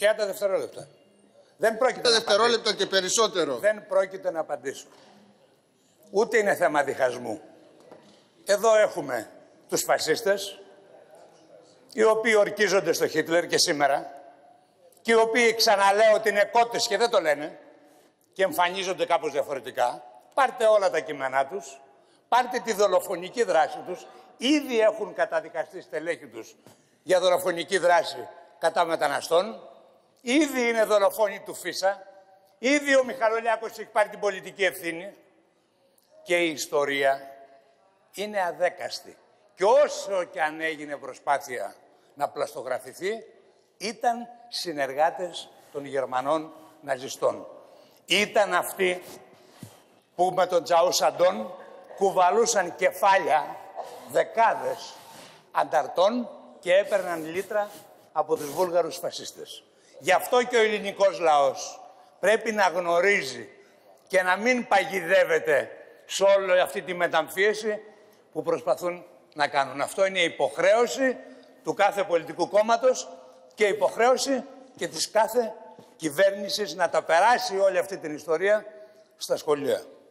30 δευτερόλεπτα. Δεν πρόκειται Τα να δευτερόλεπτα και περισσότερο. Δεν πρόκειται να απαντήσω. Ούτε είναι θέμα διχασμού. Εδώ έχουμε τους φασίστες, οι οποίοι ορκίζονται στο Χίτλερ και σήμερα, και οι οποίοι ξαναλέω ότι είναι κότες και δεν το λένε, και εμφανίζονται κάπως διαφορετικά. Πάρτε όλα τα κείμενά τους, πάρτε τη δολοφονική δράση τους, ήδη έχουν καταδικαστεί στελέχη τους για δολοφονική δράση κατά μεταναστών, ήδη είναι δολοφόνοι του Φίσα, ήδη ο Μιχαλολιάκος έχει πάρει την πολιτική ευθύνη και η ιστορία είναι αδέκαστη. Και όσο και αν έγινε προσπάθεια να πλαστογραφηθεί, ήταν συνεργάτες των Γερμανών ναζιστών. Ήταν αυτοί που με τον Τζαούς Σαντών κουβαλούσαν κεφάλια δεκάδες ανταρτών και έπαιρναν λίτρα από τους βούλγαρους φασίστες. Γι' αυτό και ο ελληνικός λαός πρέπει να γνωρίζει και να μην παγιδεύεται σε όλη αυτή τη μεταμφίεση που προσπαθούν να κάνουν. Αυτό είναι η υποχρέωση του κάθε πολιτικού κόμματος και υποχρέωση και της κάθε κυβέρνησης να τα περάσει όλη αυτή την ιστορία στα σχολεία.